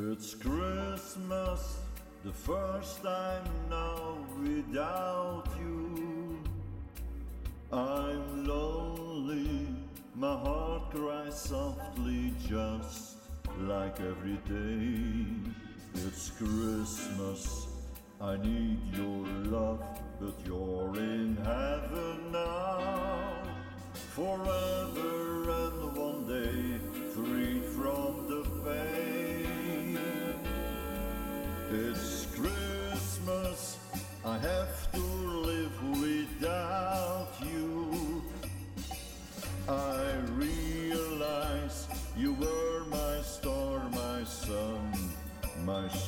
It's Christmas, the first time now without you. I'm lonely, my heart cries softly just like every day. It's Christmas, I need your love, but you're in heaven now. Forever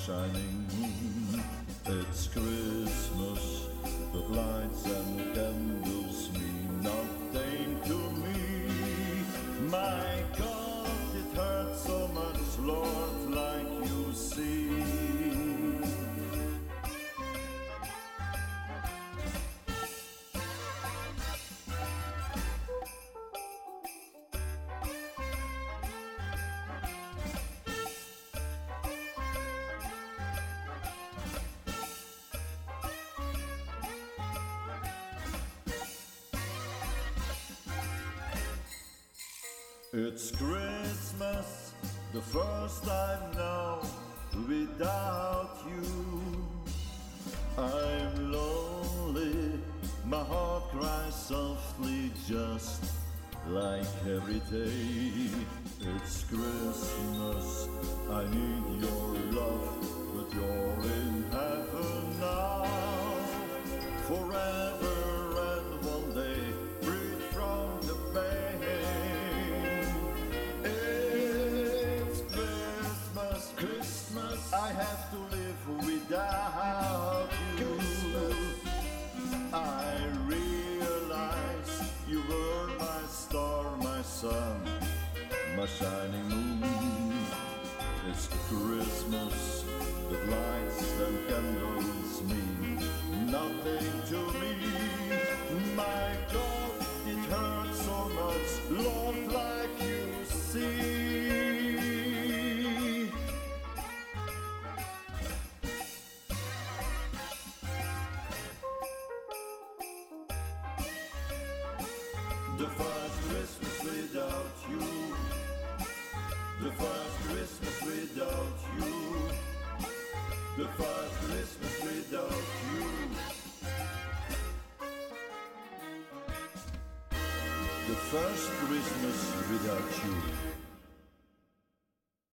shining moon. It's Christmas, the lights and the candles It's Christmas, the first time now without you. I'm lonely, my heart cries softly just like every day. It's Christmas, I need your love, but you're in heaven now. Forever without you. I realize you were my star, my sun, my shining moon. It's Christmas, the lights and candles mean nothing to me. The first Christmas without you. The first Christmas without you. The first Christmas without you. The first Christmas without you.